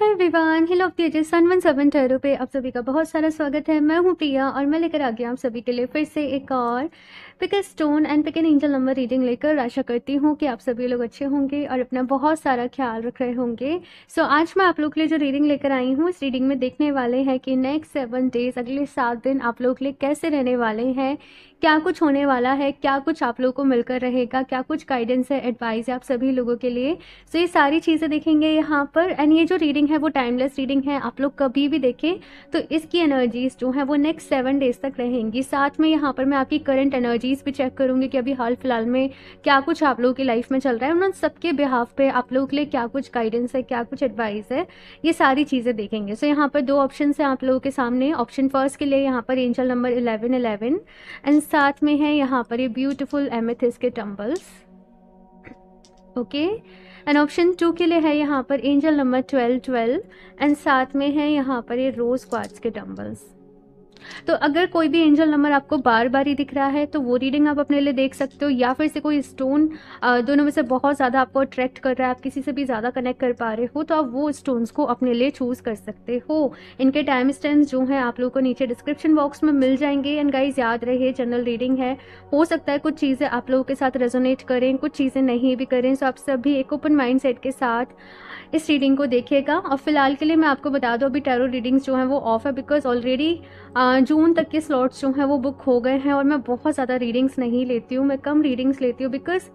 Everyone hello Tejas sun one seven tarot पे आप सभी का बहुत सारा स्वागत है मैं हूँ प्रिया और मैं लेकर आ गया आप सभी के लिए फिर से एक और pick a stone and pick an angel number reading लेकर आशा करती हूँ कि आप सभी लोग अच्छे होंगे और अपना बहुत सारा ख्याल रख रहे होंगे सो so, आज मैं आप लोग के लिए जो रीडिंग लेकर आई हूँ इस रीडिंग में देखने वाले हैं कि नेक्स्ट सेवन डेज़ अगले सात दिन आप लोग के लिए कैसे रहने वाले हैं क्या कुछ होने वाला है? क्या कुछ आप लोगों को मिलकर रहेगा? क्या कुछ गाइडेंस है एडवाइस है आप सभी लोगों के लिए? सो so, ये सारी चीज़ें देखेंगे यहाँ पर एंड ये जो रीडिंग है वो टाइमलेस रीडिंग है आप लोग कभी भी देखें तो इसकी एनर्जीज जो है वो नेक्स्ट सेवन डेज़ तक रहेंगी। साथ में यहाँ पर मैं आपकी करंट एनर्जीज भी चेक करूँगी कि अभी हाल फ़िलहाल में क्या कुछ आप लोगों की लाइफ में चल रहा है। उन सबके बिहाफ पे आप लोगों के लिए क्या कुछ गाइडेंस है क्या कुछ एडवाइस है ये सारी चीज़ें देखेंगे। सो so, यहाँ पर दो ऑप्शन है आप लोगों के सामने। ऑप्शन फ़र्स्ट के लिए यहाँ पर angel number eleven eleven and साथ में है, यहाँ पर ये ब्यूटिफुल एमेथिस के tumbles okay and option two के लिए है यहाँ पर angel number twelve twelve and साथ में है यहाँ पर ये रोज क्वार्ट्स के टम्बल्स तो अगर कोई भी एंजल नंबर आपको बार बार ही दिख रहा है तो वो रीडिंग आप अपने लिए देख सकते हो, या फिर से कोई स्टोन दोनों में से बहुत ज़्यादा आपको अट्रैक्ट कर रहा है, आप किसी से भी ज़्यादा कनेक्ट कर पा रहे हो तो आप वो स्टोन्स को अपने लिए चूज़ कर सकते हो। इनके टाइम स्टैंड जो है, आप लोगों को नीचे डिस्क्रिप्शन बॉक्स में मिल जाएँगे। एंड गाइज़ याद रहे जनरल रीडिंग है। हो सकता है कुछ चीज़ें आप लोगों के साथ रेजोनेट करें, कुछ चीज़ें नहीं भी करें सो आप सभी एक ओपन माइंड सेट के साथ इस रीडिंग को देखिएगा। और फ़िलहाल के लिए मैं आपको बता दूँ अभी टैरो रीडिंग्स जो हैं वो ऑफ़ है बिकॉज़ ऑलरेडी जून तक के स्लॉट्स जो हैं वो बुक हो गए हैं और मैं बहुत ज़्यादा रीडिंग्स नहीं लेती हूँ मैं कम रीडिंग्स लेती हूँ बिकॉज़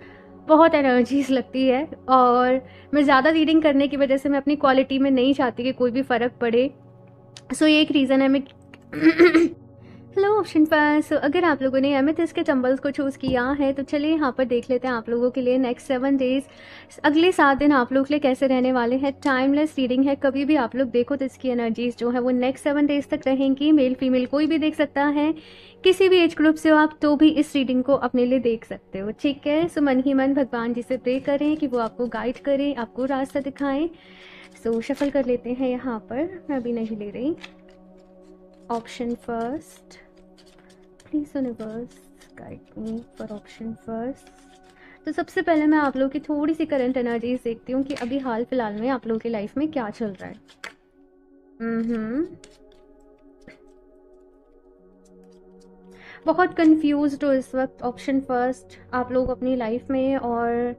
बहुत एनर्जीज लगती है और मैं ज़्यादा रीडिंग करने की वजह से मैं अपनी क्वालिटी में नहीं चाहती कि कोई भी फ़र्क पड़े। सो so, ये एक रीज़न है मैं हेलो ऑप्शन पर सो अगर आप लोगों ने एमेथिस के चंबल्स को चूज़ किया है तो चलिए यहाँ पर देख लेते हैं आप लोगों के लिए नेक्स्ट सेवन डेज़ अगले सात दिन आप लोग के लिए कैसे रहने वाले हैं? टाइमलेस रीडिंग है। कभी भी आप लोग देखो तो इसकी एनर्जीज जो है वो नेक्स्ट सेवन डेज़ तक रहेंगी। मेल फीमेल कोई भी देख सकता है। किसी भी एज ग्रुप से हो आप तो भी इस रीडिंग को अपने लिए देख सकते हो। ठीक है? सो मन ही मन भगवान जी से प्रे करें कि वो आपको गाइड करें, आपको रास्ता दिखाएँ। सो शफल कर लेते हैं यहाँ पर। मैं अभी नहीं ले रही। Option first. Please, universe, guide me for option first. तो सबसे पहले मैं आप लोगों की थोड़ी सी करंट एनर्जीज देखती हूँ कि अभी हाल फ़िलहाल में आप लोगों की लाइफ में क्या चल रहा है। हम्म बहुत कंफ्यूज हो इस वक्त ऑप्शन फ़र्स्ट आप लोग अपनी लाइफ में और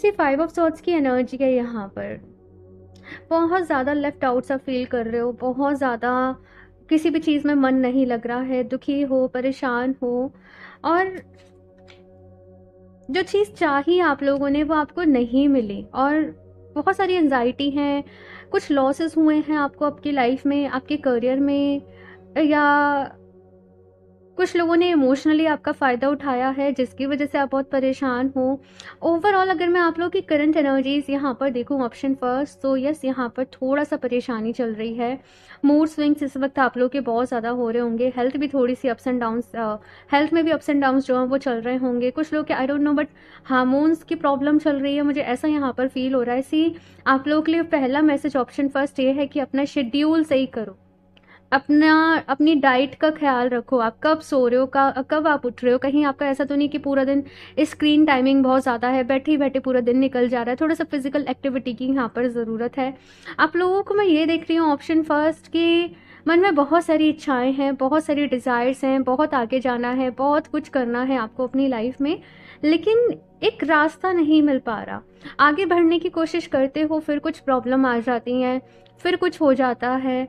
सी फाइव ऑफ़ सॉर्ट्स की एनर्जी है यहाँ पर। बहुत ज़्यादा लेफ़्ट आउट सा फील कर रहे हो, बहुत ज़्यादा किसी भी चीज़ में मन नहीं लग रहा है, दुखी हो, परेशान हो, और जो चीज़ चाहिए आप लोगों ने वो आपको नहीं मिली, और बहुत सारी एनजाइटी हैं, कुछ लॉसेस हुए हैं आपको आपकी लाइफ में, आपके करियर में, या कुछ लोगों ने इमोशनली आपका फ़ायदा उठाया है, जिसकी वजह से आप बहुत परेशान हो। ओवरऑल अगर मैं आप लोगों की करंट एनर्जीज यहाँ पर देखूँ ऑप्शन फ़र्स्ट तो यस यहाँ पर थोड़ा सा परेशानी चल रही है। मूड स्विंग्स इस वक्त आप लोग के बहुत ज़्यादा हो रहे होंगे। हेल्थ भी थोड़ी सी अप्स एंड डाउन्स हेल्थ में भी अप्स एंड डाउन्स जो हैं, वो चल रहे होंगे। कुछ लोग के I don't know but hormones की प्रॉब्लम चल रही है। मुझे ऐसा यहाँ पर फील हो रहा है। सी आप लोगों के लिए पहला मैसेज ऑप्शन फ़र्स्ट ये है कि अपना शेड्यूल सही करो। अपना, अपनी डाइट का ख्याल रखो। आप कब सो रहे हो का कब आप उठ रहे हो? कहीं आपका ऐसा तो नहीं कि पूरा दिन स्क्रीन टाइमिंग बहुत ज़्यादा है, बैठे बैठे पूरा दिन निकल जा रहा है। थोड़ा सा फ़िज़िकल एक्टिविटी की यहाँ पर ज़रूरत है। आप लोगों को मैं ये देख रही हूँ ऑप्शन फ़र्स्ट कि मन में बहुत सारी इच्छाएँ हैं, बहुत सारी डिज़ायर्स हैं, बहुत आगे जाना है, बहुत कुछ करना है आपको अपनी लाइफ में, लेकिन एक रास्ता नहीं मिल पा रहा। आगे बढ़ने की कोशिश करते हो, फिर कुछ प्रॉब्लम आ जाती हैं, फिर कुछ हो जाता है।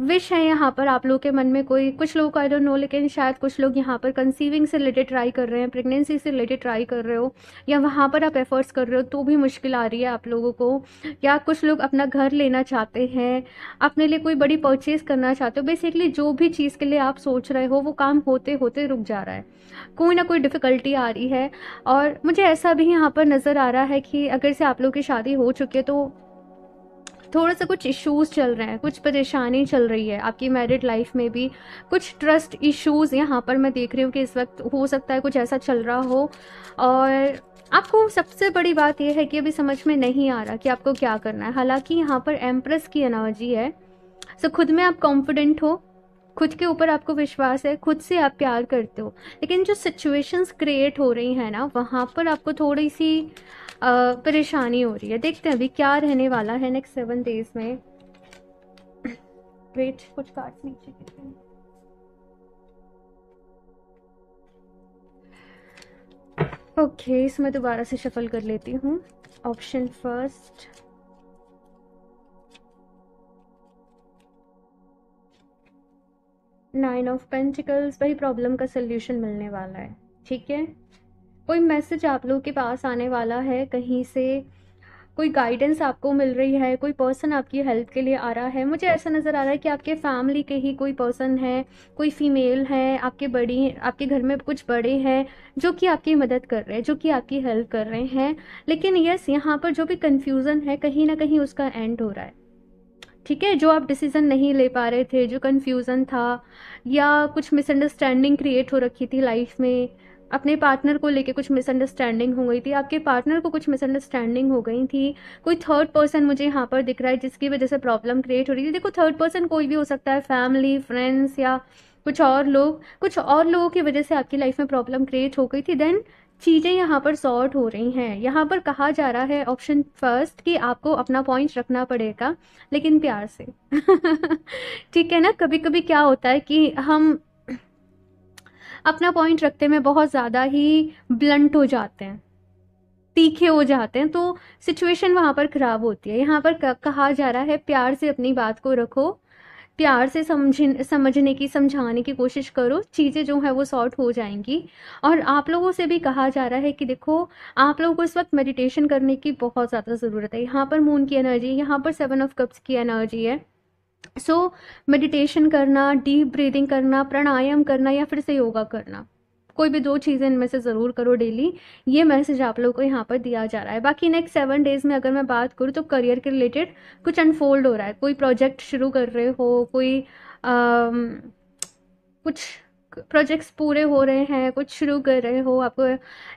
विश है यहाँ पर आप लोग के मन में कोई। कुछ लोग आई डोंट नो लेकिन शायद कुछ लोग यहाँ पर कंसीविंग से रिलेटेड ट्राई कर रहे हैं प्रेगनेंसी से रिलेटेड ट्राई कर रहे हो, या वहाँ पर आप एफर्ट्स कर रहे हो तो भी मुश्किल आ रही है आप लोगों को। या कुछ लोग अपना घर लेना चाहते हैं, अपने लिए कोई बड़ी परचेज करना चाहते हो बेसिकली जो भी चीज़ के लिए आप सोच रहे हो, वो काम होते होते रुक जा रहा है। कोई ना कोई डिफ़िकल्टी आ रही है, और मुझे ऐसा भी यहाँ पर नज़र आ रहा है कि अगर से आप लोग की शादी हो चुकी है तो थोड़ा सा कुछ इश्यूज़ चल रहे हैं, कुछ परेशानी चल रही है। आपकी मैरिड लाइफ में भी कुछ ट्रस्ट इश्यूज़ यहाँ पर मैं देख रही हूँ कि इस वक्त हो सकता है कुछ ऐसा चल रहा हो। और आपको सबसे बड़ी बात यह है कि अभी समझ में नहीं आ रहा कि आपको क्या करना है। हालाँकि यहाँ पर एम्प्रेस की एनर्जी है। सो खुद में आप कॉन्फिडेंट हो खुद के ऊपर आपको विश्वास है खुद से आप प्यार करते हो। लेकिन जो सिचुएशंस क्रिएट हो रही हैं ना वहाँ पर आपको थोड़ी सी परेशानी हो रही है। देखते हैं अभी क्या रहने वाला है नेक्स्ट सेवन डेज़ में। वेट कुछ कार्ड्स नीचे ओके okay, इसमें दोबारा से शफल कर लेती हूँ। Option first nine of pentacles, वही प्रॉब्लम का सोल्यूशन मिलने वाला है, ठीक है? कोई मैसेज आप लोगों के पास आने वाला है, कहीं से? कोई गाइडेंस आपको मिल रही है, कोई पर्सन आपकी हेल्प के लिए आ रहा है? मुझे ऐसा नज़र आ रहा है कि आपके फैमिली के ही कोई पर्सन है, कोई फीमेल है, आपके बड़ी, आपके घर में कुछ बड़े हैं, जो कि आपकी मदद कर रहे हैं, जो कि आपकी हेल्प कर रहे हैं। लेकिन यस यहाँ पर जो भी कन्फ्यूज़न है, कहीं ना कहीं उसका एंड हो रहा है। ठीक है, जो आप डिसीज़न नहीं ले पा रहे थे, जो कन्फ्यूज़न था, या कुछ मिसअंडरस्टैंडिंग क्रिएट हो रखी थी लाइफ में, अपने पार्टनर को लेके कुछ मिसअंडरस्टैंडिंग हो गई थी, आपके पार्टनर को कुछ मिसअंडरस्टैंडिंग हो गई थी, कोई थर्ड पर्सन मुझे यहाँ पर दिख रहा है जिसकी वजह से प्रॉब्लम क्रिएट हो रही थी। देखो थर्ड पर्सन कोई भी हो सकता है फैमिली फ्रेंड्स या कुछ और लोग, कुछ और लोगों की वजह से आपकी लाइफ में प्रॉब्लम क्रिएट हो गई थी देन चीज़ें यहाँ पर सॉर्ट हो रही हैं। यहाँ पर कहा जा रहा है ऑप्शन फ़र्स्ट कि आपको अपना पॉइंट रखना पड़ेगा, लेकिन प्यार से। ठीक है ना? कभी कभी क्या होता है कि हम अपना पॉइंट रखते में बहुत ज़्यादा ही ब्लंट हो जाते हैं, तीखे हो जाते हैं तो सिचुएशन वहाँ पर ख़राब होती है। यहाँ पर कहा जा रहा है प्यार से अपनी बात को रखो प्यार से समझ समझने की समझाने की कोशिश करो चीज़ें जो है वो सॉर्ट हो जाएँगी। और आप लोगों से भी कहा जा रहा है कि देखो आप लोगों को इस वक्त मेडिटेशन करने की बहुत ज़्यादा ज़रूरत है। यहाँ पर मून की एनर्जी यहाँ पर सेवन ऑफ़ कप्स की एनर्जी है। सो so, मेडिटेशन करना डीप ब्रीदिंग करना प्राणायाम करना या फिर से योगा करना। कोई भी दो चीज़ें इनमें से ज़रूर करो डेली ये मैसेज आप लोगों को यहाँ पर दिया जा रहा है। बाकी नेक्स्ट सेवन डेज़ में अगर मैं बात करूँ तो करियर के रिलेटेड कुछ अनफोल्ड हो रहा है। कोई प्रोजेक्ट शुरू कर रहे हो कोई आ, कुछ प्रोजेक्ट्स पूरे हो रहे हैं, कुछ शुरू कर रहे हो, आपको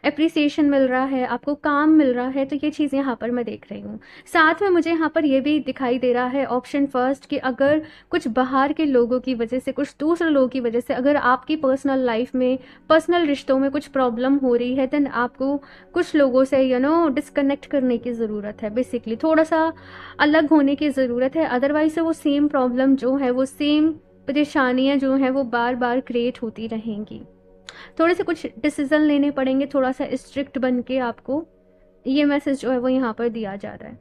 अप्रिसिएशन मिल रहा है, आपको काम मिल रहा है तो ये चीज़ यहाँ पर मैं देख रही हूँ। साथ में मुझे यहाँ पर ये भी दिखाई दे रहा है ऑप्शन फ़र्स्ट कि अगर कुछ बाहर के लोगों की वजह से, कुछ दूसरे लोगों की वजह से अगर आपकी पर्सनल लाइफ में पर्सनल रिश्तों में कुछ प्रॉब्लम हो रही है देन आपको कुछ लोगों से यू नो डिसकनेक्ट करने की ज़रूरत है। बेसिकली थोड़ा सा अलग होने की ज़रूरत है अदरवाइज़ वो सेम प्रॉब्लम जो है, वो सेम परेशानियाँ जो हैं वो बार बार क्रिएट होती रहेंगी। थोड़े से कुछ डिसीज़न लेने पड़ेंगे थोड़ा सा स्ट्रिक्ट बन के आपको ये मैसेज जो है वो यहाँ पर दिया जा रहा है।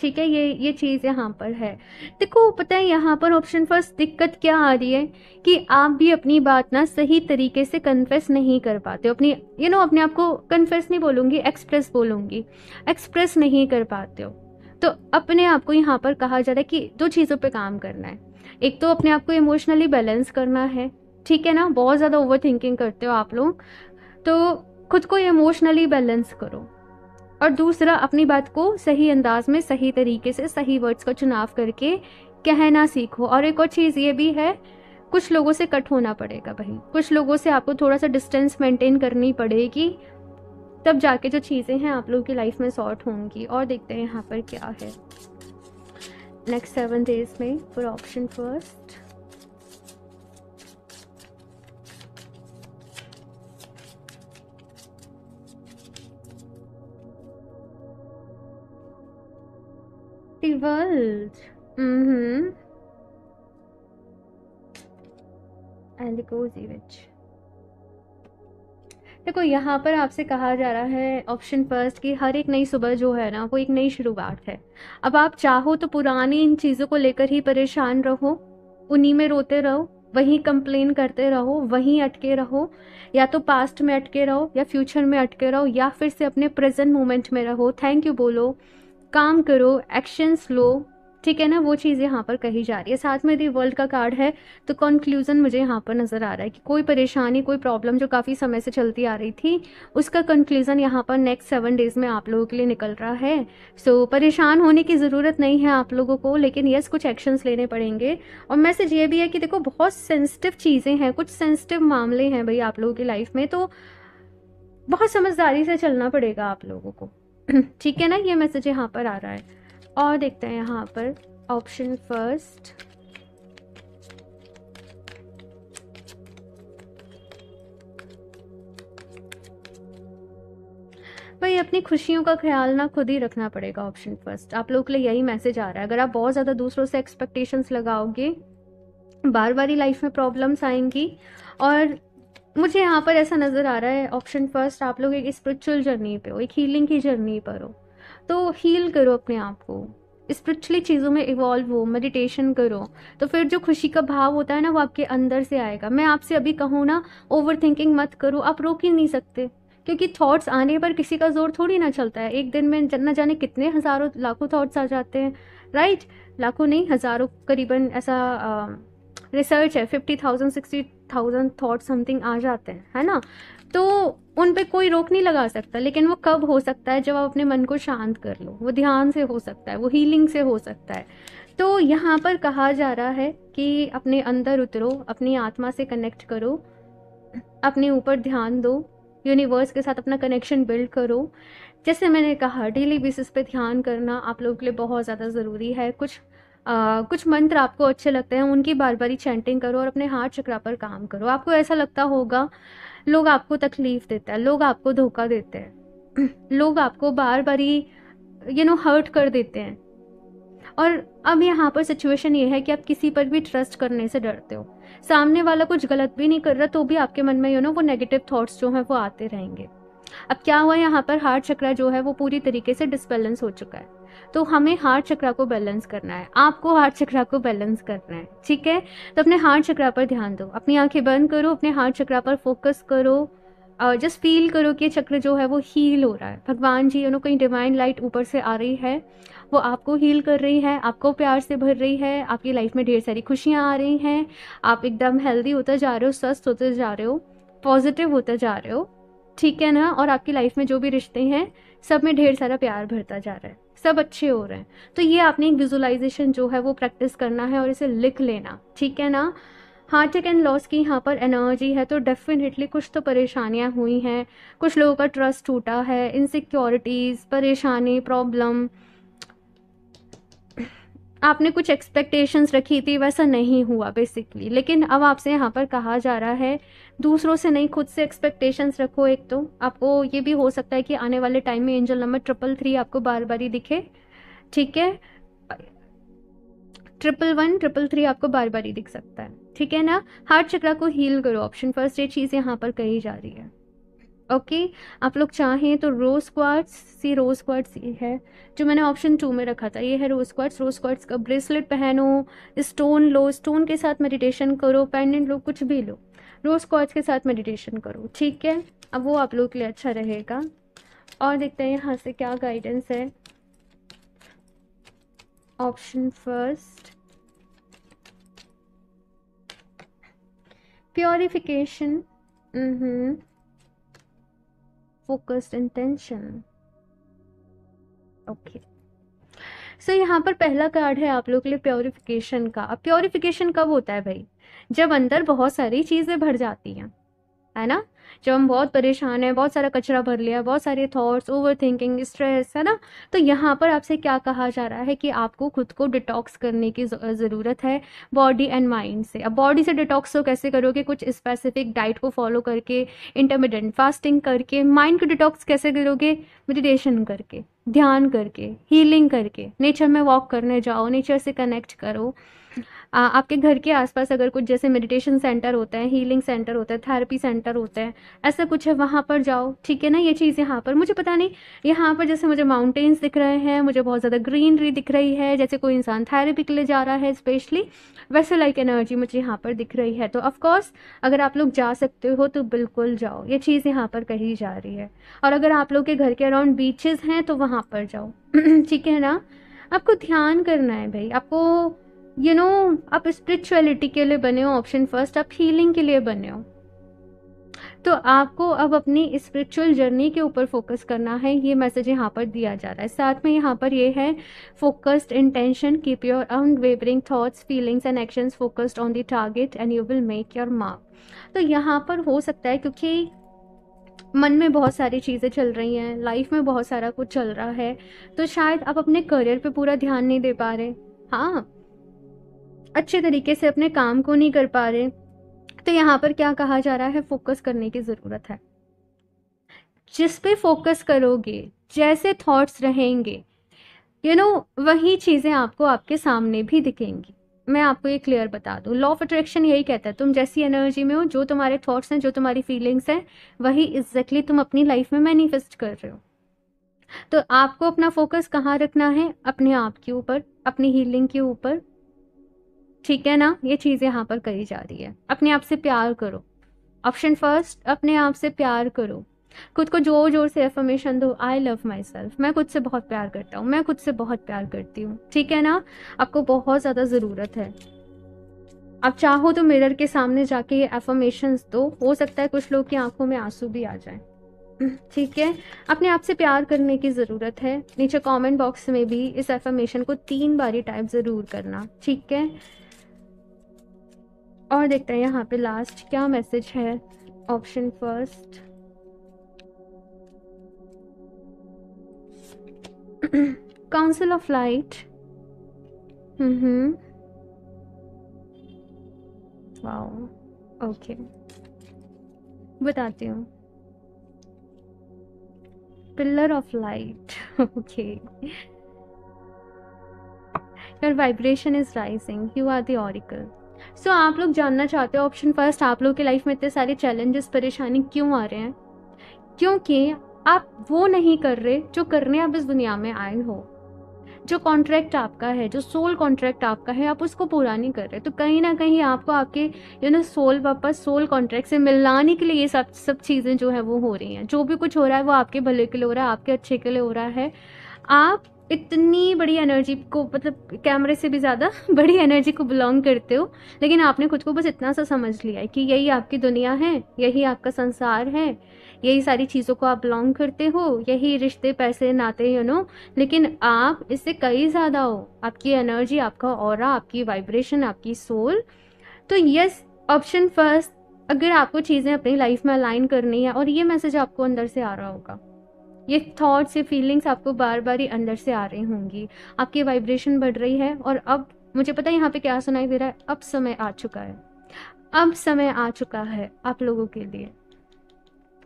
ठीक है ये ये चीज़ यहाँ पर है। देखो पता है यहाँ पर ऑप्शन फ़र्स्ट दिक्कत क्या आ रही है कि आप भी अपनी बात ना सही तरीके से कन्फेस नहीं कर पाते अपनी यू you नो know, अपने आप को कन्फेस नहीं बोलूँगी एक्सप्रेस बोलूँगी। एक्सप्रेस नहीं कर पाते हो। तो अपने आप को यहाँ पर कहा जा रहा है कि दो चीज़ों पे काम करना है। एक तो अपने आप को इमोशनली बैलेंस करना है। ठीक है ना? बहुत ज़्यादा ओवर थिंकिंग करते हो आप लोग। तो खुद को इमोशनली बैलेंस करो। और दूसरा, अपनी बात को सही अंदाज में, सही तरीके से, सही वर्ड्स का चुनाव करके कहना सीखो। और एक और चीज़ ये भी है, कुछ लोगों से कट होना पड़ेगा भाई। कुछ लोगों से आपको थोड़ा सा डिस्टेंस मेंटेन करनी पड़ेगी। तब जाके जो चीज़ें हैं आप लोगों की लाइफ में सॉर्ट होंगी। और देखते हैं यहाँ पर क्या है। next seven days may for option first. The world. Mm-hmm. And the cozy witch देखो, यहाँ पर आपसे कहा जा रहा है ऑप्शन फ़र्स्ट कि हर एक नई सुबह जो है ना, वो एक नई शुरुआत है। अब आप चाहो तो पुरानी इन चीज़ों को लेकर ही परेशान रहो, उन्हीं में रोते रहो, वहीं कंप्लेन करते रहो, वहीं अटके रहो, या तो पास्ट में अटके रहो, या फ्यूचर में अटके रहो, या फिर से अपने प्रेजेंट मोमेंट में रहो। थैंक यू बोलो, काम करो एक्शंस लो ठीक है ना वो चीज़ यहाँ पर कही जा रही है। साथ में यदि वर्ल्ड का कार्ड है तो कंक्लूजन मुझे यहाँ पर नज़र आ रहा है कि कोई परेशानी कोई प्रॉब्लम जो काफ़ी समय से चलती आ रही थी उसका कंक्लूजन यहाँ पर नेक्स्ट सेवन डेज़ में आप लोगों के लिए निकल रहा है। सो so, परेशान होने की ज़रूरत नहीं है आप लोगों को लेकिन यस कुछ एक्शंस लेने पड़ेंगे। और मैसेज ये भी है कि देखो बहुत सेंसिटिव चीज़ें हैं कुछ सेंसिटिव मामले हैं भाई आप लोगों की लाइफ में तो बहुत समझदारी से चलना पड़ेगा आप लोगों को। ठीक है ना ये मैसेज यहाँ पर आ रहा है। और देखते हैं यहाँ पर ऑप्शन फ़र्स्ट भाई, अपनी खुशियों का ख्याल ना खुद ही रखना पड़ेगा ऑप्शन फ़र्स्ट आप लोग के लिए यही मैसेज आ रहा है। अगर आप बहुत ज़्यादा दूसरों से एक्सपेक्टेशंस लगाओगे, बार बार ही लाइफ में प्रॉब्लम्स आएँगी और मुझे यहाँ पर ऐसा नज़र आ रहा है ऑप्शन फ़र्स्ट आप लोग एक स्पिरिचुअल जर्नी पे हो, एक हीलिंग की जर्नी पर हो। तो हील करो अपने आप को। स्पिरिचुअली चीज़ों में इवॉल्व हो मेडिटेशन करो तो फिर जो खुशी का भाव होता है ना, वो आपके अंदर से आएगा। मैं आपसे अभी कहूँ ना ओवर थिंकिंग मत करो, आप रोक ही नहीं सकते। क्योंकि थॉट्स आने पर किसी का ज़ोर थोड़ी ना चलता है। एक दिन में न जाने कितने हज़ारों, लाखों थॉट्स आ जाते हैं। राइट लाखों नहीं, हज़ारों करीबन ऐसा रिसर्च है fifty thousand sixty thousand thought something आ जाते हैं। है ना? तो उन पे कोई रोक नहीं लगा सकता लेकिन वो कब हो सकता है? जब आप अपने मन को शांत कर लो। वो ध्यान से हो सकता है वो हीलिंग से हो सकता है। तो यहाँ पर कहा जा रहा है कि अपने अंदर उतरो अपनी आत्मा से कनेक्ट करो अपने ऊपर ध्यान दो यूनिवर्स के साथ अपना कनेक्शन बिल्ड करो। जैसे मैंने कहा डेली बेसिस पे ध्यान करना आप लोगों के लिए बहुत ज़्यादा ज़रूरी है। कुछ आ, कुछ मंत्र आपको अच्छे लगते हैं उनकी बार बारी चैंटिंग करो और अपने हाथ चक्रा पर काम करो। आपको ऐसा लगता होगा लोग आपको तकलीफ़ देते हैं, लोग आपको धोखा देते हैं, लोग आपको बार बारी यू नो हर्ट कर देते हैं। और अब यहाँ पर सिचुएशन ये है कि आप किसी पर भी ट्रस्ट करने से डरते हो। सामने वाला कुछ गलत भी नहीं कर रहा तो भी आपके मन में यू नो वो नेगेटिव थॉट्स जो हैं, वो आते रहेंगे। अब क्या हुआ, यहाँ पर हार्ट चक्रा जो है, वो पूरी तरीके से डिसबैलेंस हो चुका है। तो हमें हार्ट चक्रा को बैलेंस करना है। आपको हार्ट चक्रा को बैलेंस करना है, ठीक है? तो अपने हार्ट चक्रा पर ध्यान दो। अपनी आँखें बंद करो, अपने हार्ट चक्रा पर फोकस करो। और जस्ट फील करो कि चक्र जो है वो हील हो रहा है। भगवान जी यू कहीं डिवाइन लाइट ऊपर से आ रही है, वो आपको हील कर रही है, आपको प्यार से भर रही है, आपकी लाइफ में ढेर सारी खुशियाँ आ रही हैं, आप एकदम हेल्दी होते जा रहे हो, स्वस्थ होते जा रहे हो पॉजिटिव होते जा रहे हो, ठीक है ना? और आपकी लाइफ में जो भी रिश्ते हैं, सब में ढेर सारा प्यार भरता जा रहा है। सब अच्छे हो रहे हैं। तो ये आपने एक विजुलाइजेशन जो है वो प्रैक्टिस करना है और इसे लिख लेना, ठीक है ना? हार्ट अटैक एंड लॉस की यहाँ पर एनर्जी है तो डेफिनेटली कुछ तो परेशानियाँ हुई हैं। कुछ लोगों का ट्रस्ट टूटा है इनसिक्योरिटीज़ परेशानी प्रॉब्लम आपने कुछ एक्सपेक्टेशंस रखी थी, वैसा नहीं हुआ बेसिकली लेकिन अब आपसे यहाँ पर कहा जा रहा है दूसरों से नहीं खुद से एक्सपेक्टेशंस रखो एक तो। आपको ये भी हो सकता है कि आने वाले टाइम में एंजल नंबर ट्रिपल थ्री आपको बार बार ही दिखे। ठीक है? ट्रिपल वन ट्रिपल थ्री आपको बार बार ही दिख सकता है। ठीक है ना? हार्ट चक्रा को हील करो। ऑप्शन फ़र्स्ट ये चीज़ यहाँ पर कही जा रही है। ओके okay, आप लोग चाहें तो रोज क्वार्ट्स सी रोज क्वार्ट्स ये है। जो मैंने ऑप्शन टू में रखा था ये है रोज क्वार्ट्स रोज क्वार्ट्स का ब्रेसलेट पहनो स्टोन लो स्टोन के साथ मेडिटेशन करो पेंडेंट लो कुछ भी लो। रोज क्वार्ट्स के साथ मेडिटेशन करो, ठीक है? अब वो आप लोग के लिए अच्छा रहेगा। और देखते हैं यहाँ से क्या गाइडेंस है। Option first purification focused intention. Okay so यहाँ पर पहला कार्ड है आप लोग के लिए प्योरिफिकेशन का। अब प्योरिफिकेशन कब होता है भाई? जब अंदर बहुत सारी चीज़ें भर जाती हैं, है ना? जब हम बहुत परेशान हैं, बहुत सारा कचरा भर लिया, बहुत सारे थॉट्स ओवर थिंकिंग स्ट्रेस है ना? तो यहाँ पर आपसे क्या कहा जा रहा है कि आपको खुद को डिटॉक्स करने की ज़रूरत है बॉडी एंड माइंड से। अब बॉडी से डिटॉक्स तो कैसे करोगे? कुछ स्पेसिफिक डाइट को फॉलो करके इंटरमीडियंट फास्टिंग करके माइंड को डिटॉक्स कैसे करोगे? मेडिटेशन करके, ध्यान करके हीलिंग करके। नेचर में वॉक करने जाओ नेचर से कनेक्ट करो। आपके घर के आसपास अगर कुछ जैसे मेडिटेशन सेंटर होते हैं हीलिंग सेंटर होता है थेरेपी सेंटर होते हैं, ऐसा कुछ है वहाँ पर जाओ, ठीक है ना? ये चीज़ यहाँ पर, मुझे पता नहीं, यहाँ पर जैसे मुझे माउंटेन्स दिख रहे हैं, मुझे बहुत ज़्यादा ग्रीनरी दिख रही है, जैसे कोई इंसान थेरेपी के लिए जा रहा है स्पेशली वैसे लाइक एनर्जी मुझे यहाँ पर दिख रही है। तो ऑफकोर्स अगर आप लोग जा सकते हो तो बिल्कुल जाओ, ये चीज़ यहाँ पर कही जा रही है। और अगर आप लोग के घर के अराउंड बीचेस हैं तो वहाँ पर जाओ, ठीक है ना? आपको ध्यान करना है भाई, आपको यू नो आप स्पिरिचुअलिटी के लिए बने हो ऑप्शन फ़र्स्ट आप हीलिंग के लिए बने हो। तो आपको अब अपनी स्पिरिचुअल जर्नी के ऊपर फोकस करना है। ये मैसेज यहाँ पर दिया जा रहा है। साथ में यहाँ पर ये है focused intention keep your unwavering thoughts feelings and actions focused on the target and you will make your mark तो यहाँ पर हो सकता है क्योंकि मन में बहुत सारी चीज़ें चल रही हैं लाइफ में बहुत सारा कुछ चल रहा है तो शायद आप अपने करियर पे पूरा ध्यान नहीं दे पा रहे। हाँ अच्छे तरीके से अपने काम को नहीं कर पा रहे तो यहाँ पर क्या कहा जा रहा है? फोकस करने की ज़रूरत है। जिस पे फोकस करोगे, जैसे थॉट्स रहेंगे यू नो वही चीज़ें आपको आपके सामने भी दिखेंगी। मैं आपको ये क्लियर बता दूँ। लॉ ऑफ़ अट्रैक्शन यही कहता है, तुम जैसी एनर्जी में हो, जो तुम्हारे थॉट्स हैं, जो तुम्हारी फीलिंग्स हैं, वही एग्जैक्टली तुम अपनी लाइफ में मैनिफेस्ट कर रहे हो। तो आपको अपना फोकस कहाँ रखना है? अपने आप के ऊपर, अपनी हीलिंग के ऊपर ठीक है ना? ये चीज़ यहाँ पर कही जा रही है। अपने आप से प्यार करो। ऑप्शन फ़र्स्ट अपने आप से प्यार करो। खुद को ज़ोर ज़ोर से एफर्मेशन दो आई लव माई सेल्फ मैं खुद से बहुत प्यार करता हूँ। मैं खुद से बहुत प्यार करती हूँ। ठीक है ना? आपको बहुत ज़्यादा ज़रूरत है। आप चाहो तो मिरर के सामने जाके ये एफर्मेशन दो। हो सकता है कुछ लोग की आँखों में आँसू भी आ जाए। ठीक है? अपने आप से प्यार करने की ज़रूरत है। नीचे कमेंट बॉक्स में भी इस एफर्मेशन को तीन बारी टाइप ज़रूर करना। ठीक है? और देखते हैं यहाँ पे लास्ट क्या मैसेज है? Option first council of light hmm okay बताती हूँ. Pillar of light okay your vibration is rising you are the oracle so so, आप लोग जानना चाहते हो ऑप्शन फ़र्स्ट आप लोग की लाइफ में इतने सारे चैलेंजेस परेशानी क्यों आ रहे हैं? क्योंकि आप वो नहीं कर रहे जो करने आप इस दुनिया में आए हो। जो कॉन्ट्रैक्ट आपका है जो सोल कॉन्ट्रैक्ट आपका है आप उसको पूरा नहीं कर रहे। तो कहीं ना कहीं आपको आपके यू नो सोल वापस सोल कॉन्ट्रैक्ट से मिलाने के लिए ये सब सब चीज़ें जो है वो हो रही हैं। जो भी कुछ हो रहा है वो आपके भले के लिए हो रहा है आपके अच्छे के लिए हो रहा है। आप इतनी बड़ी एनर्जी को मतलब कैमरे से भी ज़्यादा बड़ी एनर्जी को बिलोंग करते हो, लेकिन आपने खुद को बस इतना सा समझ लिया है कि यही आपकी दुनिया है, यही आपका संसार है, यही सारी चीज़ों को आप बिलोंग करते हो, यही रिश्ते, पैसे, नाते यू नो लेकिन आप इससे कई ज़्यादा हो। आपकी एनर्जी आपका और आपकी वाइब्रेशन आपकी सोल तो यस ऑप्शन फ़र्स्ट अगर आपको चीज़ें अपनी लाइफ में अलाइन करनी है, और ये मैसेज आपको अंदर से आ रहा होगा। ये थॉट्स ये फीलिंग्स आपको बार बार ही अंदर से आ रही होंगी। आपकी वाइब्रेशन बढ़ रही है और अब, मुझे पता है यहाँ पे क्या सुनाई दे रहा है? अब समय आ चुका है। अब समय आ चुका है आप लोगों के लिए।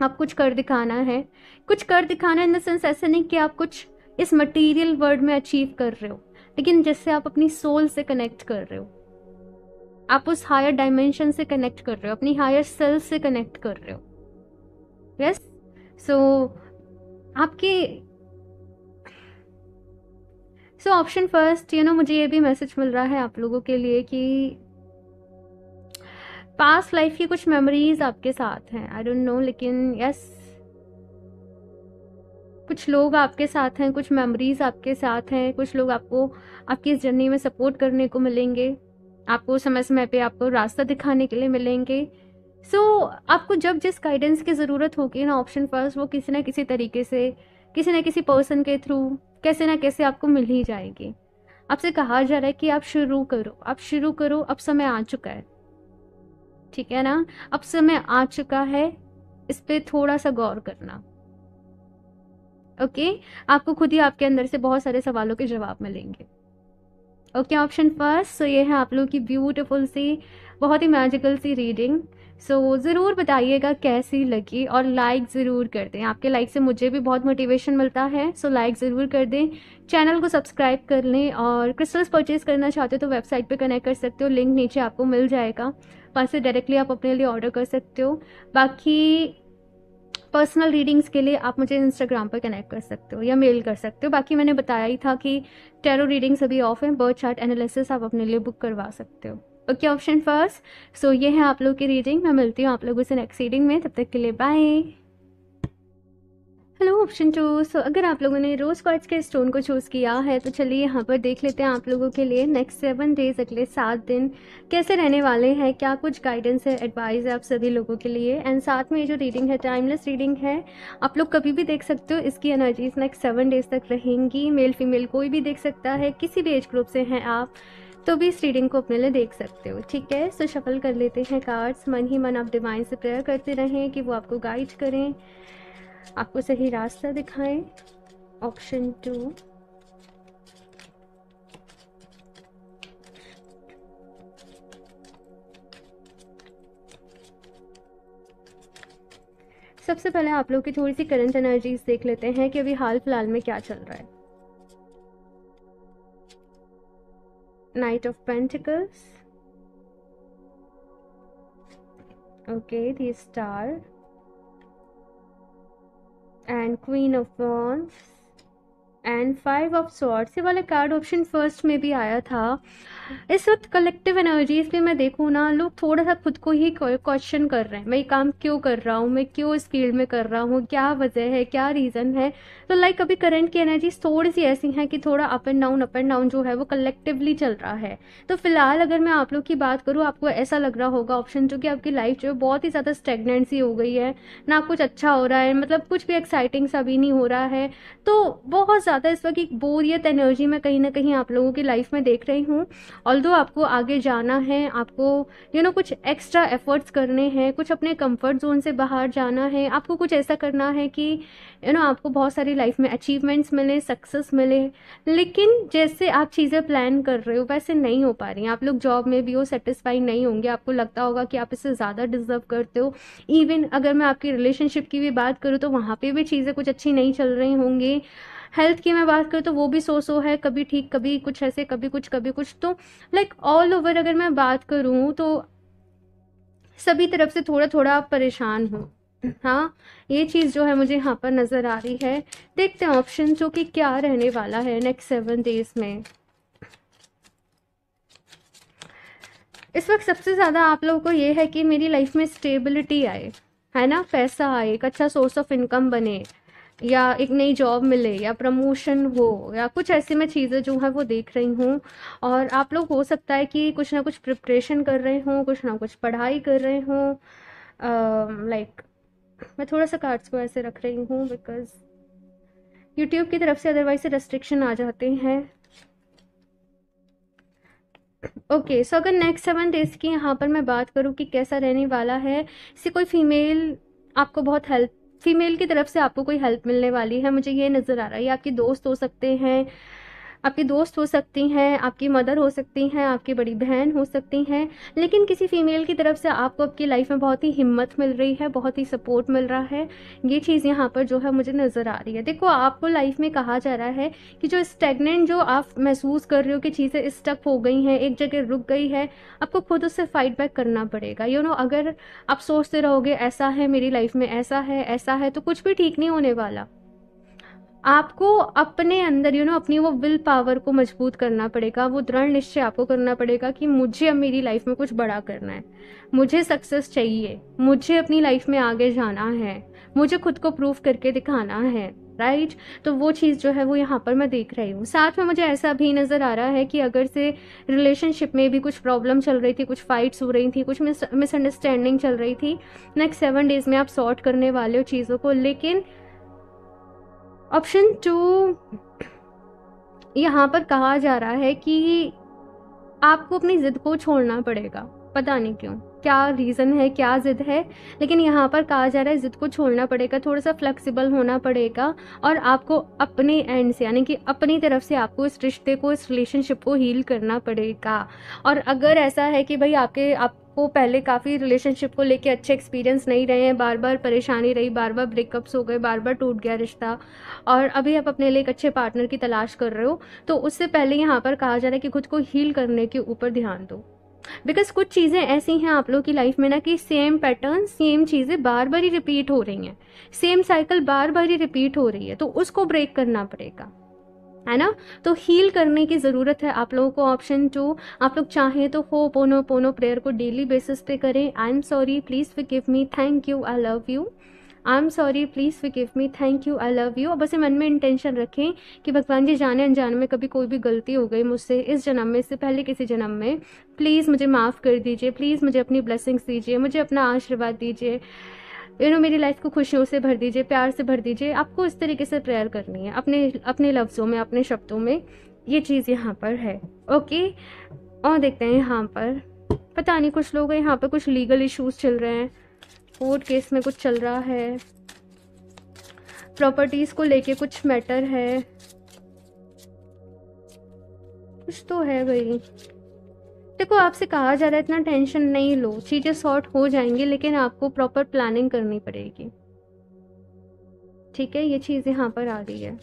आप कुछ कर दिखाना है। कुछ कर दिखाना इन द सेंस ऐसे नहीं कि आप कुछ इस मटेरियल वर्ल्ड में अचीव कर रहे हो, लेकिन जिससे आप अपनी सोल से कनेक्ट कर रहे हो। आप उस हायर डायमेंशन से कनेक्ट कर रहे हो, अपनी हायर सेल्फ से कनेक्ट कर रहे हो। यस सो आपके so option first you know मुझे ये भी मैसेज मिल रहा है आप लोगों के लिए कि पास्ट लाइफ की कुछ मेमोरीज आपके साथ हैं। आई डोंट नो लेकिन यस कुछ लोग आपके साथ हैं, कुछ मेमोरीज आपके साथ हैं, कुछ लोग आपको, आपकी इस जर्नी में सपोर्ट करने को मिलेंगे। आपको समय समय पे आपको रास्ता दिखाने के लिए मिलेंगे। सो so, आपको जब जिस गाइडेंस की ज़रूरत होगी ना ऑप्शन फ़र्स्ट वो किसी ना किसी तरीके से किसी ना किसी पर्सन के थ्रू कैसे ना कैसे आपको मिल ही जाएगी। आपसे कहा जा रहा है कि आप शुरू करो आप शुरू करो अब समय आ चुका है। ठीक है ना? अब समय आ चुका है इस पर थोड़ा सा गौर करना। Okay okay? आपको खुद ही आपके अंदर से बहुत सारे सवालों के जवाब मिलेंगे। ओके ऑप्शन फ़र्स्ट सो ये है आप लोगों की ब्यूटीफुल सी बहुत ही मैजिकल सी रीडिंग सो so, ज़रूर बताइएगा कैसी लगी और लाइक ज़रूर कर दें। आपके लाइक से मुझे भी बहुत मोटिवेशन मिलता है सो so, लाइक ज़रूर कर दें। चैनल को सब्सक्राइब कर लें और क्रिस्टल्स परचेज करना चाहते हो तो वेबसाइट पे कनेक्ट कर सकते हो लिंक नीचे आपको मिल जाएगा। वहाँ से डायरेक्टली आप अपने लिए ऑर्डर कर सकते हो। बाकी पर्सनल रीडिंग्स के लिए आप मुझे इंस्टाग्राम पर कनेक्ट कर सकते हो या मेल कर सकते हो। बाकी मैंने बताया ही था कि टेरो रीडिंग्स अभी ऑफ़ है बर्थ चार्ट एनालिसिस आप अपने लिए बुक करवा सकते हो। ओके ऑप्शन फ़र्स्ट सो ये है आप लोग की रीडिंग मैं मिलती हूँ आप लोगों से नेक्स्ट रीडिंग में. तब तक के लिए bye hello option two so अगर आप लोगों ने रोज़ क्वार्ट्स के स्टोन को चूज़ किया है तो चलिए यहाँ पर देख लेते हैं आप लोगों के लिए नेक्स्ट सेवन डेज़ अगले सात दिन कैसे रहने वाले हैं, क्या कुछ गाइडेंस है एडवाइस है आप सभी लोगों के लिए. एंड साथ में जो रीडिंग है टाइमलेस रीडिंग है, आप लोग कभी भी देख सकते हो, इसकी एनर्जीज नेक्स्ट सेवन डेज़ तक रहेंगी. मेल फीमेल कोई भी देख सकता है, किसी भी एज ग्रुप से हैं आप. तो भी इस रीडिंग को अपने लिए देख सकते हो, ठीक है? सो शफल कर लेते हैं कार्ड्स मन ही मन आप डिवाइन से प्रेयर करते रहें कि वो आपको गाइड करें, आपको सही रास्ता दिखाएँ। ऑप्शन टू सबसे पहले आप लोग की थोड़ी सी करंट एनर्जीज देख लेते हैं कि अभी हाल फ़िलहाल में क्या चल रहा है। knight of pentacles. Okay the star. And queen of wands. And five of swords ये वाला कार्ड ऑप्शन फ़र्स्ट में भी आया था। इस वक्त कलेक्टिव एनर्जीज पे मैं देखूँ ना, लोग थोड़ा सा खुद को ही क्वेश्चन कर रहे हैं। मैं ये काम क्यों कर रहा हूँ? मैं क्यों इस फ़ील्ड में कर रहा हूँ? क्या वजह है? क्या रीज़न है? तो लाइक अभी करंट की एनर्जीज थोड़ी सी ऐसी हैं कि थोड़ा up and down up and down जो है वो कलेक्टिवली चल रहा है। तो फ़िलहाल अगर मैं आप लोग की बात करूँ, आपको ऐसा लग रहा होगा ऑप्शन जो कि आपकी लाइफ जो है बहुत ही ज़्यादा स्टेगनेंसी हो गई है। ना कुछ अच्छा हो रहा है मतलब कुछ भी एक्साइटिंग सा भी नहीं हो रहा है। तो बहुत ज़्यादा इस वक्त एक बोरियत एनर्जी में कहीं ना कहीं आप लोगों की लाइफ में देख रही हूँ। ऑल आपको आगे जाना है आपको यू you नो know, कुछ एक्स्ट्रा एफर्ट्स करने हैं कुछ अपने कंफर्ट जोन से बाहर जाना है आपको कुछ ऐसा करना है कि यू you नो know, आपको बहुत सारी लाइफ में अचीवमेंट्स मिले सक्सेस मिले। लेकिन जैसे आप चीज़ें प्लान कर रहे हो वैसे नहीं हो पा रही आप लोग जॉब में भी हो सेटिस्फाई नहीं होंगे। आपको लगता होगा कि आप इससे ज़्यादा डिजर्व करते हो। इवन अगर मैं आपकी रिलेशनशिप की भी बात करूँ तो वहाँ पर भी चीज़ें कुछ अच्छी नहीं चल रही होंगी। हेल्थ की मैं बात करूँ तो वो भी सो सो है, कभी ठीक, कभी कुछ ऐसे, कभी कुछ कभी कुछ। तो लाइक ऑल ओवर अगर मैं बात करूँ तो सभी तरफ़ से थोड़ा थोड़ा परेशान हूँ। हाँ ये चीज़ जो है मुझे यहाँ पर नज़र आ रही है। देखते हैं ऑप्शन जो कि क्या रहने वाला है नेक्स्ट सेवन डेज़ में। इस वक्त सबसे ज़्यादा आप लोगों को ये है कि मेरी लाइफ में स्टेबिलिटी आए, है ना? पैसा आए, एक अच्छा सोर्स ऑफ़ इनकम बने। या एक नई जॉब मिले, या प्रमोशन हो, या कुछ ऐसे में चीज़ें जो है वो देख रही हूँ। और आप लोग हो सकता है कि कुछ ना कुछ प्रिपरेशन कर रहे हों, कुछ ना कुछ पढ़ाई कर रहे हों। लाइक मैं थोड़ा सा कार्ड्स को ऐसे रख रही हूँ बिकॉज़ यूट्यूब की तरफ़ से अदरवाइज़ से रेस्ट्रिक्शन आ जाते हैं। ओके सो अगर नेक्स्ट सेवन डेज़ की यहाँ पर मैं बात करूँ कि कैसा रहने वाला है इससे कोई फीमेल आपको बहुत हेल्प फीमेल की तरफ़ से आपको कोई हेल्प मिलने वाली है? मुझे ये नज़र आ रहा है, ये आपके दोस्त हो सकते हैं आपकी दोस्त हो सकती हैं, आपकी मदर हो सकती हैं, आपकी बड़ी बहन हो सकती हैं, लेकिन किसी फीमेल की तरफ़ से आपको आपकी लाइफ में बहुत ही हिम्मत मिल रही है, बहुत ही सपोर्ट मिल रहा है। ये चीज़ यहाँ पर जो है मुझे नज़र आ रही है। देखो, आपको लाइफ में कहा जा रहा है कि जो स्टेगनेंट जो आप महसूस कर रहे हो कि चीज़ें स्टक हो गई हैं, एक जगह रुक गई है, आपको खुद उससे फाइट बैक करना पड़ेगा। यू नो अगर आप सोचते रहोगे, ऐसा है मेरी लाइफ में ऐसा है ऐसा है तो कुछ भी ठीक नहीं होने वाला। आपको अपने अंदर यू you नो know, अपनी वो विल पावर को मज़बूत करना पड़ेगा वो दृढ़ निश्चय आपको करना पड़ेगा कि मुझे अब मेरी लाइफ में कुछ बड़ा करना है मुझे सक्सेस चाहिए मुझे अपनी लाइफ में आगे जाना है मुझे खुद को प्रूव करके दिखाना है राइट right? तो वो चीज़ जो है वो यहाँ पर मैं देख रही हूँ साथ में मुझे ऐसा भी नज़र आ रहा है कि अगर से रिलेशनशिप में भी कुछ प्रॉब्लम चल रही थी कुछ फाइट्स हो रही थी कुछ मिसअंडरस्टैंडिंग चल रही थी नेक्स्ट सेवन डेज़ में आप सॉर्ट करने वाले हो चीज़ों को लेकिन ऑप्शन टू, यहाँ पर कहा जा रहा है कि आपको अपनी ज़िद को छोड़ना पड़ेगा। पता नहीं क्यों। क्या रीज़न है, क्या ज़िद है? लेकिन यहाँ पर कहा जा रहा है ज़िद को छोड़ना पड़ेगा थोड़ा सा फ्लेक्सिबल होना पड़ेगा और आपको अपने एंड से, यानी कि अपनी तरफ़ से आपको इस रिश्ते को, इस रिलेशनशिप को हील करना पड़ेगा। और अगर ऐसा है कि भाई आपके, आप आपको पहले काफ़ी रिलेशनशिप को लेके अच्छे एक्सपीरियंस नहीं रहे हैं। बार बार परेशानी रही बार बार ब्रेकअप्स हो गए बार बार टूट गया रिश्ता। और अभी आप अपने लिए एक अच्छे पार्टनर की तलाश कर रहे हो तो उससे पहले यहाँ पर कहा जा रहा है कि खुद को हील करने के ऊपर ध्यान दो। बिकॉज़ कुछ चीज़ें ऐसी हैं आप लोग की लाइफ में ना कि सेम पैटर्न सेम चीज़ें बार बार ही रिपीट हो रही हैं। सेम साइकिल बार बार ही रिपीट हो रही है तो उसको ब्रेक करना पड़ेगा। है ना? तो हील करने की ज़रूरत है आप लोगों को ऑप्शन टू आप लोग चाहें तो हो पोनो पोनो प्रेयर को डेली बेसिस पे करें। I am sorry please give me thank you I love you I am sorry please give me thank you I love you और बस मन में इंटेंशन रखें कि भगवान जी जाने अनजाने में कभी कोई भी गलती हो गई मुझसे, इस जन्म में, इससे पहले किसी जन्म में प्लीज़ मुझे माफ़ कर दीजिए प्लीज़ मुझे अपनी ब्लेसिंग्स दीजिए, मुझे अपना आशीर्वाद दीजिए। यू नो मेरी लाइफ को खुशियों से भर दीजिए, प्यार से भर दीजिए। आपको इस तरीके से प्रेयर करनी है, अपने अपने लफ्ज़ों में, अपने शब्दों में। ये चीज़ यहाँ पर है। ओके और देखते हैं यहाँ पर। पता नहीं, कुछ लोग यहाँ पर, कुछ लीगल इश्यूज़ चल रहे हैं। कोर्ट केस में कुछ चल रहा है। प्रॉपर्टीज़ को लेके कुछ मैटर है। कुछ तो है भाई। देखो, आपसे कहा जा रहा है, इतना टेंशन नहीं लो। चीज़ें सॉर्ट हो जाएँगी, लेकिन आपको प्रॉपर प्लानिंग करनी पड़ेगी। ठीक है, ये चीज़ यहाँ पर आ रही है।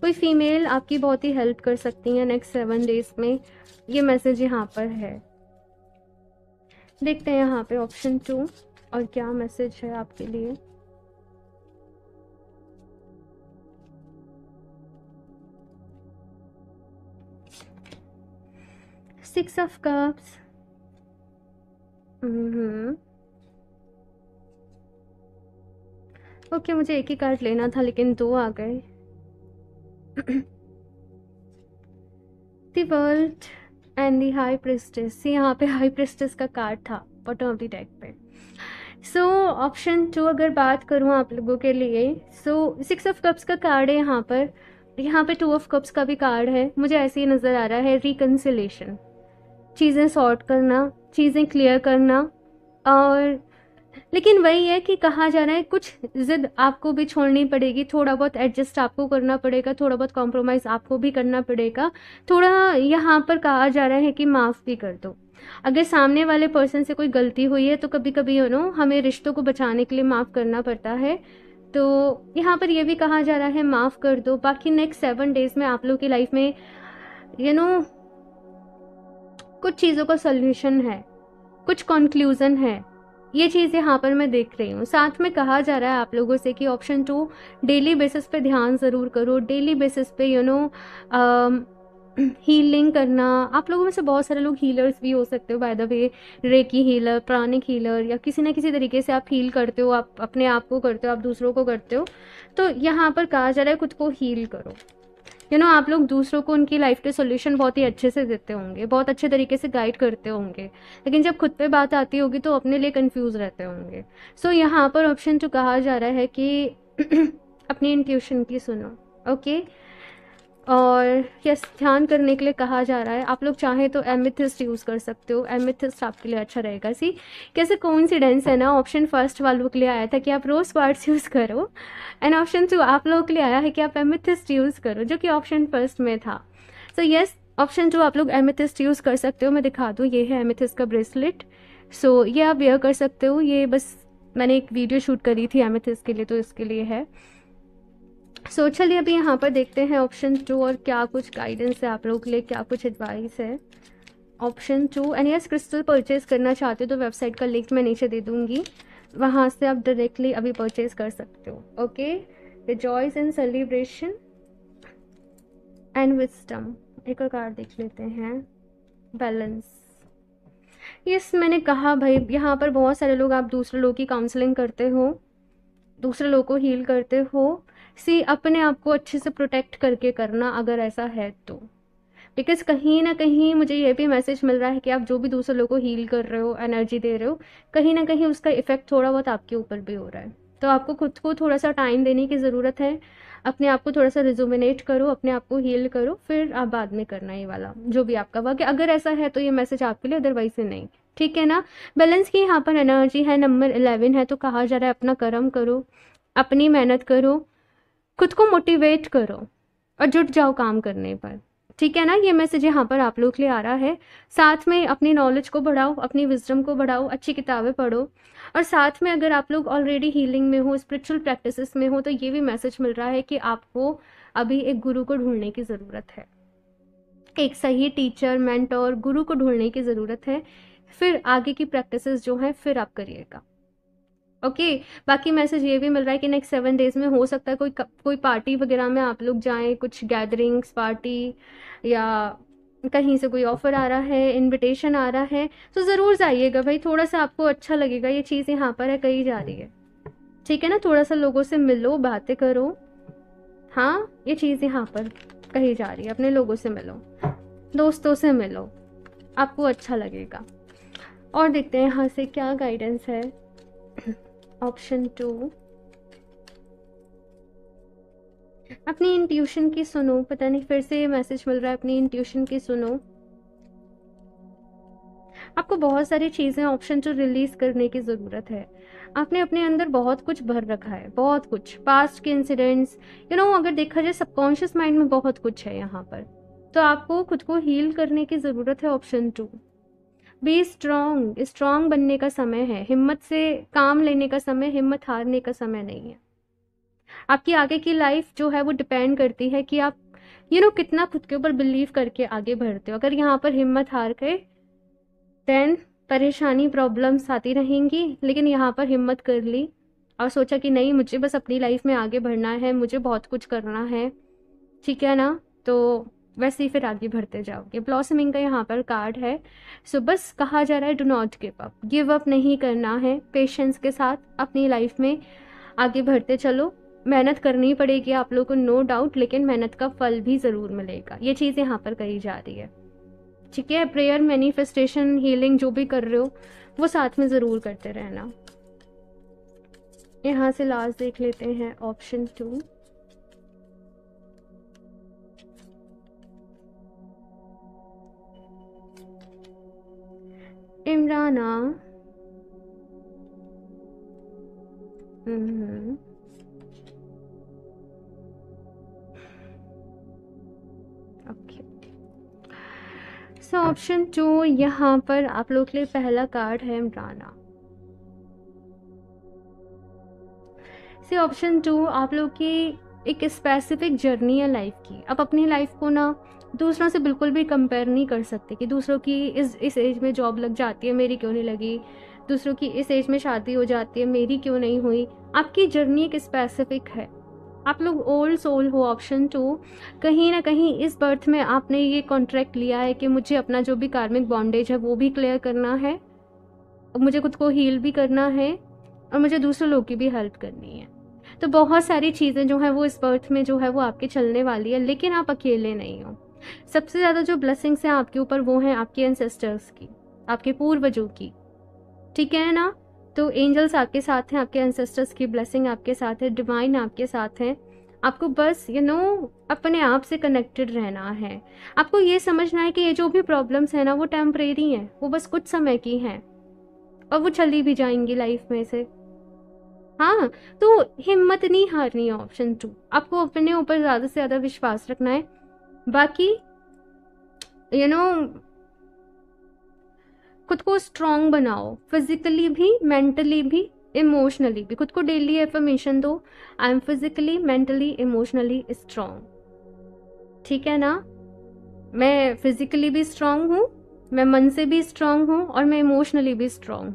कोई फीमेल आपकी बहुत ही हेल्प कर सकती है नेक्स्ट सेवन डेज़ में। ये मैसेज यहाँ पर है। देखते हैं यहाँ पे ऑप्शन टू और क्या मैसेज है आपके लिए। Six of cups hmm okay okay, मुझे एक ही कार्ड लेना था लेकिन दो आ गए। World and the high priestess यहाँ पे हाई प्रिस्टेस का कार्ड था बॉटम ऑफ़ द डेक पे। सो ऑप्शन टू अगर बात करूँ आप लोगों के लिए सो सिक्स ऑफ़ कप्स का कार्ड है यहाँ पर। यहाँ पे टू ऑफ़ कप्स का भी कार्ड है। मुझे ऐसे ही नज़र आ रहा है रिकन्सिलेशन चीज़ें सॉर्ट करना, चीज़ें क्लियर करना और लेकिन वही है कि कहा जा रहा है, कुछ ज़िद आपको भी छोड़नी पड़ेगी थोड़ा बहुत एडजस्ट आपको करना पड़ेगा थोड़ा बहुत कॉम्प्रोमाइज़ आपको भी करना पड़ेगा। थोड़ा यहाँ पर कहा जा रहा है कि माफ़ भी कर दो। अगर सामने वाले पर्सन से कोई गलती हुई है तो कभी कभी यू नो हमें रिश्तों को बचाने के लिए माफ़ करना पड़ता है। तो यहाँ पर यह भी कहा जा रहा है, माफ़ कर दो। बाकी नेक्स्ट सेवन डेज़ में आप लोग की लाइफ में यू नो कुछ चीज़ों का सोल्यूशन है, कुछ कंक्लूज़न है। ये चीज़ यहाँ पर मैं देख रही हूँ। साथ में कहा जा रहा है आप लोगों से कि ऑप्शन टू डेली बेसिस पे ध्यान ज़रूर करो। डेली बेसिस पे यू नो हीलिंग करना। आप लोगों में से बहुत सारे लोग हीलर्स भी हो सकते हो by the way reiki healer pranic healer या किसी ना किसी तरीके से आप हील करते हो, आप अपने आप को करते हो, आप दूसरों को करते हो। तो यहाँ पर कहा जा रहा है खुद को हील करो। यू नो आप लोग दूसरों को उनकी लाइफ के सोल्यूशन बहुत ही अच्छे से देते होंगे बहुत अच्छे तरीके से गाइड करते होंगे लेकिन जब खुद पे बात आती होगी तो अपने लिए कन्फ्यूज़ रहते होंगे सो so, यहाँ पर ऑप्शन जो कहा जा रहा है कि अपनी इंट्यूशन की सुनो ओके okay? और यस ध्यान करने के लिए कहा जा रहा है। आप लोग चाहें तो एमिथिस्ट यूज़ कर सकते हो। एमिथिस्ट आपके लिए अच्छा रहेगा। सी कैसे कोइंसिडेंस है ना? ऑप्शन फ़र्स्ट वालों के लिए आया था कि आप रोज़ क्वार्ट्स यूज़ करो। एंड ऑप्शन टू आप लोगों के लिए आया है कि आप एमिथिस्ट यूज़ करो जो कि ऑप्शन फ़र्स्ट में था। सो यस ऑप्शन टू आप लोग एमिथिस्ट यूज़ कर सकते हो। मैं दिखा दूँ ये है एमिथिस्ट का ब्रेसलेट सो so, ये आप वेयर कर सकते हो। ये बस मैंने एक वीडियो शूट करी थी एमिथिस्ट के लिए तो इसके लिए है। सो so, चलिए अभी यहाँ पर देखते हैं ऑप्शन टू और क्या कुछ गाइडेंस है आप लोगों के लिए क्या कुछ एडवाइस है। Option two and yes crystal purchase करना चाहते हो तो वेबसाइट का लिंक मैं नीचे दे दूँगी। वहाँ से आप डायरेक्टली अभी परचेज कर सकते हो okay rejoice in celebration and wisdom एक और कार्ड देख लेते हैं। बैलेंस यस मैंने कहा भाई यहाँ पर बहुत सारे लोग आप दूसरे लोगों की काउंसलिंग करते हो दूसरे लोगों को हील करते हो सी अपने आप को अच्छे से प्रोटेक्ट करके करना अगर ऐसा है तो। बिकॉज़ कहीं ना कहीं मुझे ये भी मैसेज मिल रहा है कि आप जो भी दूसरे लोगों को हील कर रहे हो एनर्जी दे रहे हो, कहीं ना कहीं उसका इफ़ेक्ट थोड़ा बहुत आपके ऊपर भी हो रहा है। तो आपको खुद को थोड़ा सा टाइम देने की ज़रूरत है, अपने आप को थोड़ा सा रिजोमिनेट करो, अपने आप को हील करो, फिर आप बाद में करना ये वाला, जो भी आपका वाक्य अगर ऐसा है तो ये मैसेज आपके लिए अदरवाइज़ नहीं। ठीक है ना? बैलेंस की यहाँ पर एनर्जी है नंबर इलेवन है तो कहा जा रहा है अपना कर्म करो, अपनी मेहनत करो खुद को मोटिवेट करो और जुट जाओ काम करने पर। ठीक है ना? ये मैसेज यहाँ पर आप लोग के लिए आ रहा है। साथ में अपनी नॉलेज को बढ़ाओ, अपनी विजडम को बढ़ाओ, अच्छी किताबें पढ़ो। और साथ में अगर आप लोग ऑलरेडी हीलिंग में हो स्पिरिचुअल प्रैक्टिसेस में हो तो ये भी मैसेज मिल रहा है कि आपको अभी एक गुरु को ढूँढने की ज़रूरत है। एक सही टीचर मेंटोर गुरु को ढूँढने की ज़रूरत है। फिर आगे की प्रैक्टिसेस जो हैं, फिर आप करिएगा ओके बाकी मैसेज ये भी मिल रहा है कि नेक्स्ट सेवन डेज़ में हो सकता है कोई कोई पार्टी वगैरह में आप लोग जाएँ, कुछ गैदरिंग्स पार्टी या कहीं से कोई ऑफ़र आ रहा है इनविटेशन आ रहा है तो ज़रूर जाइएगा भाई। थोड़ा सा आपको अच्छा लगेगा, ये चीज़ यहाँ पर है, कही जा रही है। ठीक है ना? थोड़ा सा लोगों से मिलो, बातें करो। हाँ ये चीज़ यहाँ पर कही जा रही है, अपने लोगों से मिलो, दोस्तों से मिलो, आपको अच्छा लगेगा। और देखते हैं यहाँ से क्या गाइडेंस है। Option to. अपनी इंट्यूशन की सुनो, पता नहीं फिर से मैसेज मिल रहा है, अपनी इंट्यूशन की सुनो। आपको बहुत सारी चीज़ें ऑप्शन टू रिलीज़ करने की ज़रूरत है। आपने अपने अंदर बहुत कुछ भर रखा है, बहुत कुछ। पास्ट के इंसिडेंट्स यू नो अगर देखा जाए सबकॉन्शियस माइंड में बहुत कुछ है यहाँ पर। तो आपको खुद को हील करने की ज़रूरत है option two be strong strong बनने का समय है। हिम्मत से काम लेने का समय हिम्मत हारने का समय नहीं है। आपकी आगे की लाइफ जो है वो डिपेंड करती है कि आप यू you नो know, कितना खुद के ऊपर बिलीव करके आगे बढ़ते हो। अगर यहाँ पर हिम्मत हार गए देन परेशानी प्रॉब्लम्स आती रहेंगी। लेकिन यहाँ पर हिम्मत कर ली और सोचा कि नहीं मुझे बस अपनी लाइफ में आगे बढ़ना है मुझे बहुत कुछ करना है। ठीक है ना? तो वैसे ही फिर आगे बढ़ते जाओगे। ब्लॉसमिंग का यहाँ पर कार्ड है। सो बस कहा जा रहा है do not give up give up नहीं करना है। पेशेंस के साथ अपनी लाइफ में आगे बढ़ते चलो। मेहनत करनी पड़ेगी आप लोग को नो डाउट लेकिन मेहनत का फल भी ज़रूर मिलेगा। ये चीज़ यहाँ पर कही जा रही है। ठीक है प्रेयर मैनिफेस्टेशन हीलिंग जो भी कर रहे हो, वो साथ में ज़रूर करते रहना। यहाँ से लास्ट देख लेते हैं ऑप्शन टू इमराना hmm. Okay so option two यहाँ पर आप लोग के लिए पहला कार्ड है इमराना से ऑप्शन टू आप लोग की एक स्पेसिफिक जर्नी है लाइफ की। आप अपनी लाइफ को ना दूसरों से बिल्कुल भी कंपेयर नहीं कर सकते कि दूसरों की इस इस एज में जॉब लग जाती है, मेरी क्यों नहीं लगी? दूसरों की इस एज में शादी हो जाती है, मेरी क्यों नहीं हुई? आपकी जर्नी एक स्पेसिफिक है। आप लोग ओल्ड सोल हो ऑप्शन टू कहीं ना कहीं इस बर्थ में आपने ये कॉन्ट्रैक्ट लिया है कि मुझे अपना जो भी कार्मिक बॉन्डेज है, वो भी क्लियर करना है मुझे खुद को हील भी करना है, और मुझे दूसरे लोग की भी हेल्प करनी है। तो बहुत सारी चीज़ें जो है वो इस बर्थ में जो है वो आपके चलने वाली है लेकिन आप अकेले नहीं हो। सबसे ज़्यादा जो ब्लेसिंग्स हैं आपके ऊपर वो हैं आपके एंसेस्टर्स की आपके पूर्वजों की। ठीक है ना? तो एंजल्स आपके साथ हैं आपके एंसेस्टर्स की ब्लेसिंग आपके साथ है डिवाइन आपके साथ हैं। आपको बस यू you नो know, अपने आप से कनेक्टेड रहना है। आपको ये समझना है कि ये जो भी प्रॉब्लम्स हैं ना वो टेम्परेरी हैं वो बस कुछ समय की हैं और वो चली भी जाएँगी लाइफ में से। हाँ तो हिम्मत नहीं हारनी है ऑप्शन टू आपको अपने ऊपर ज़्यादा से ज़्यादा विश्वास रखना है। बाकी यू नो खुद को स्ट्रांग बनाओ। फिजिकली भी मेंटली भी इमोशनली भी। खुद को डेली एफर्मेशन दो। I am physically mentally emotionally strong ठीक है ना? मैं फिजिकली भी स्ट्रांग हूँ, मैं मन से भी स्ट्रांग हूँ और मैं इमोशनली भी स्ट्रांग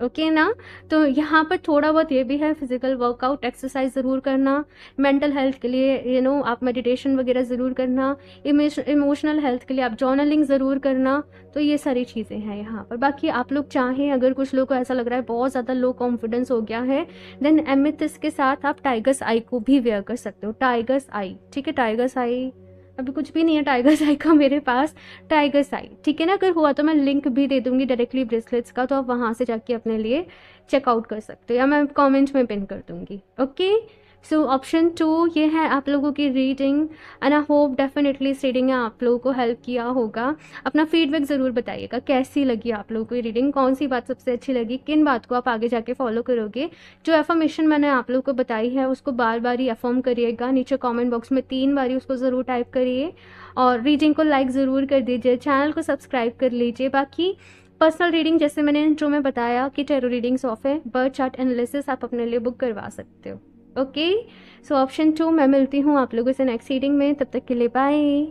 ओके okay ना? तो यहाँ पर थोड़ा बहुत ये भी है फ़िज़िकल वर्कआउट एक्सरसाइज ज़रूर करना मेंटल हेल्थ के लिए यू you नो know, आप मेडिटेशन वगैरह ज़रूर करना इमोशनल हेल्थ के लिए आप जर्नलिंग ज़रूर करना तो ये सारी चीज़ें हैं यहाँ पर। बाकी आप लोग चाहें अगर कुछ लोग को ऐसा लग रहा है बहुत ज़्यादा लो कॉन्फिडेंस हो गया है देन एमिथिस के साथ आप टाइगर्स आई को भी वेयर कर सकते हो। टाइगर्स आई ठीक है? टाइगर्स आई अभी कुछ भी नहीं है टाइगर साई का मेरे पास, टाइगर साई। ठीक है ना? अगर हुआ तो मैं लिंक भी दे दूँगी डायरेक्टली ब्रेसलेट्स का तो आप वहाँ से जाके अपने लिए चेकआउट कर सकते हो, या मैं कमेंट में पिन कर दूँगी। ओके सो ऑप्शन टू ये है आप लोगों की reading and I hope definitely इस रीडिंग ने आप लोगों को हेल्प किया होगा. अपना फीडबैक ज़रूर बताइएगा. कैसी लगी आप लोगों को रीडिंग कौन सी बात सबसे अच्छी लगी? किन बात को आप आगे जाके फॉलो करोगे? जो एफॉर्मेशन मैंने आप लोगों को बताई है, उसको बार बार ही एफर्म करिएगा. नीचे कॉमेंट बॉक्स में तीन बार ही उसको ज़रूर टाइप करिए. और रीडिंग को लाइक ज़रूर कर दीजिए. चैनल को सब्सक्राइब कर लीजिए. बाकी पर्सनल रीडिंग जैसे मैंने इंट्रो में बताया कि टेरो रीडिंग्स ऑफ़ है बर्थ चार्ट एनालिसिस आप अपने लिए बुक करवा सकते हो. ओके सो ऑप्शन टू मैं मिलती हूँ आप लोगों से नेक्स्ट रीडिंग में, तब तक के लिए बाय